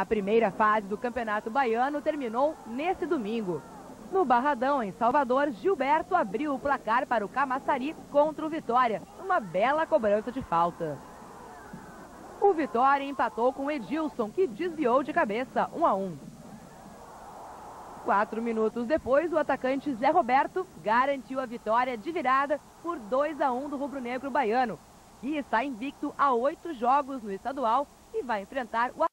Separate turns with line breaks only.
A primeira fase do Campeonato Baiano terminou nesse domingo. No Barradão, em Salvador, Gilberto abriu o placar para o Camaçari contra o Vitória, uma bela cobrança de falta. O Vitória empatou com Edilson, que desviou de cabeça, 1 a 1. Quatro minutos depois, o atacante Zé Roberto garantiu a vitória de virada por 2 a 1 do rubro-negro baiano, que está invicto a oito jogos no estadual e vai enfrentar o